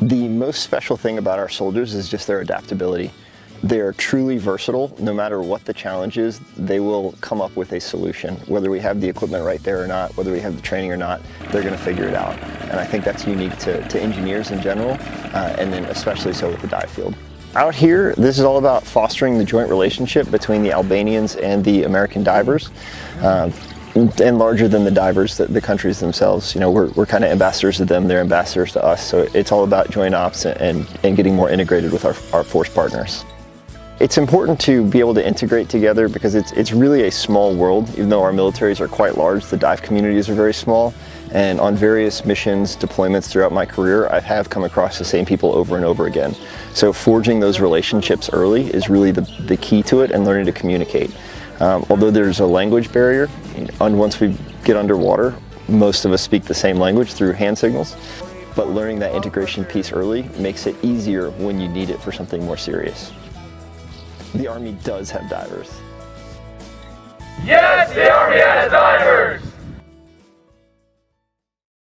The most special thing about our soldiers is just their adaptability. They are truly versatile. No matter what the challenge is, they will come up with a solution. Whether we have the equipment right there or not, whether we have the training or not, they're going to figure it out. And I think that's unique to, to engineers in general, uh, and then especially so with the dive field. Out here, this is all about fostering the joint relationship between the Albanians and the American divers. Uh, and larger than the divers, the, the countries themselves. You know, we're, we're kind of ambassadors to them, they're ambassadors to us. So it's all about joint ops and, and getting more integrated with our, our force partners. It's important to be able to integrate together because it's, it's really a small world. Even though our militaries are quite large, the dive communities are very small. And on various missions, deployments throughout my career, I have come across the same people over and over again. So forging those relationships early is really the, the key to it and learning to communicate. Um, although there's a language barrier, and once we get underwater, most of us speak the same language through hand signals. But learning that integration piece early makes it easier when you need it for something more serious. The Army does have divers. Yes, the Army has divers!